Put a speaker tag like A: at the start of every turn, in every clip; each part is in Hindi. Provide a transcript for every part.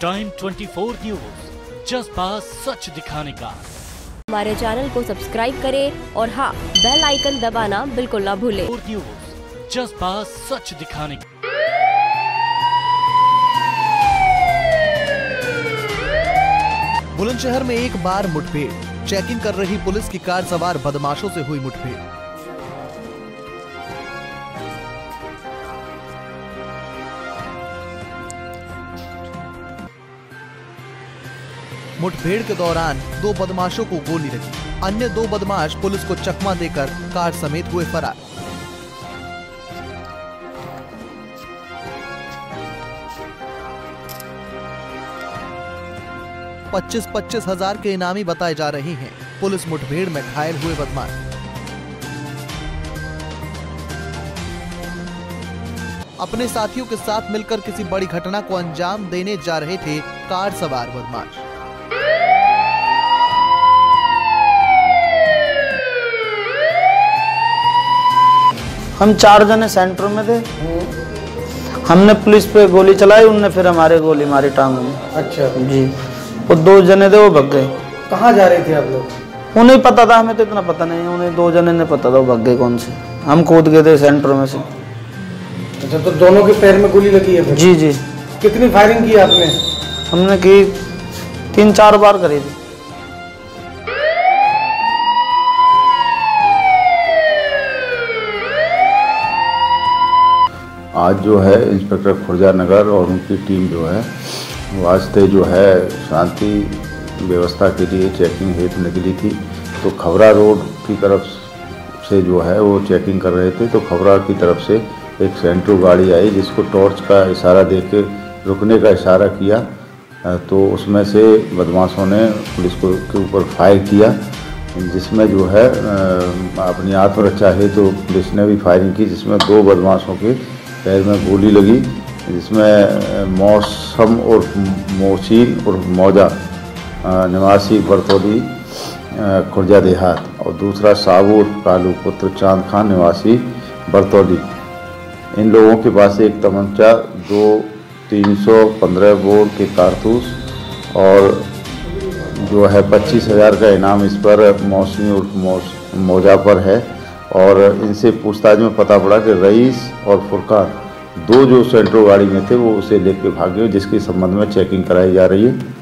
A: टाइम 24 न्यूज़ जज्बा सच दिखाने का
B: हमारे चैनल को सब्सक्राइब करें और हाँ बेल आइकन दबाना बिल्कुल ना भूलें।
A: और न्यूज़ जज्बा सच दिखाने का
C: बुलंदशहर में एक बार मुठभेड़। चेकिंग कर रही पुलिस की कार सवार बदमाशों से हुई मुठभेड़। मुठभेड़ के दौरान दो बदमाशों को गोली लगी। अन्य दो बदमाश पुलिस को चकमा देकर कार समेत हुए फरार। पच्चीस पच्चीस हज़ार के इनामी बताए जा रहे हैं। पुलिस मुठभेड़ में घायल हुए बदमाश। अपने साथियों के साथ मिलकर किसी बड़ी घटना को अंजाम देने जा रहे थे कार सवार बदमाश।
D: हम चार जने सेंटर में थे। हमने पुलिस पे गोली चलाई उनने फिर हमारे गोली मारी टांग में।
E: अच्छा।
D: जी। वो दो जने थे वो भग गए।
E: कहाँ जा रहे थे आप लोग?
D: उन्हें पता था हमें तो इतना पता नहीं उन्हें दो जने ने पता था वो भग गए कौन से। हम कूद गए थे सेंटर में से।
E: अच्छा तो दोनों के पैर में गोली लगी है फिर?
D: जी जी।
E: कितनी फायरिंग की आपने?
D: हमने की तीन चार बार करी थी।
F: आज जो है इंस्पेक्टर खुर्जा नगर और उनकी टीम जो है वास्ते जो है शांति व्यवस्था के लिए चेकिंग हेतु निकली थी। तो खबरा रोड की तरफ़ से जो है वो चेकिंग कर रहे थे तो खबरा की तरफ़ से एक सेंट्रो गाड़ी आई जिसको टॉर्च का इशारा दे के रुकने का इशारा किया। तो उसमें से बदमाशों ने पुलिस को, के ऊपर फायर किया, जिसमें जो है अपनी आत्मरक्षा हेतु तो पुलिस ने भी फायरिंग की, जिसमें दो बदमाशों के पैर में गोली लगी, जिसमें मौसम और मोशीन और मौजा निवासी बरतौली खुर्जा देहात और दूसरा साबुर कालू पुत्र चाँद खान निवासी बरतौली इन लोगों के पास एक तमंचा, दो तीन सौ पंद्रह बोर के कारतूस और जो है पच्चीस हज़ार का इनाम इस पर मौसमी और मौजा पर है। और इनसे पूछताछ में पता पड़ा कि रईस और फुरकान दो जो सेंट्रो गाड़ी में थे, वो उसे लेके भागे जिसके संबंध में चेकिंग कराई जा रही है।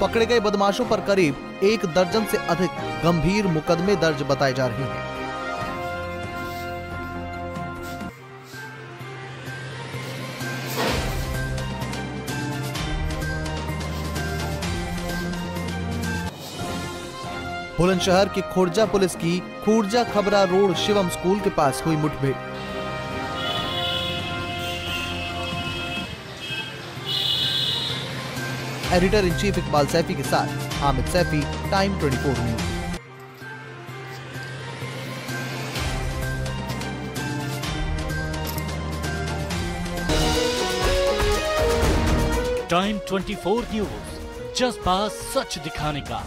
C: पकड़े गए बदमाशों पर करीब एक दर्जन से अधिक गंभीर मुकदमे दर्ज बताए जा रहे हैं। बुलंदशहर की खुर्जा पुलिस की खुर्जा खबरा रोड शिवम स्कूल के पास हुई मुठभेड़। Editor in chief Iqbal Saifi के साथ Hamid Saifi, Time 24 news.
A: Time 24 news, जज्बा सच दिखाने का।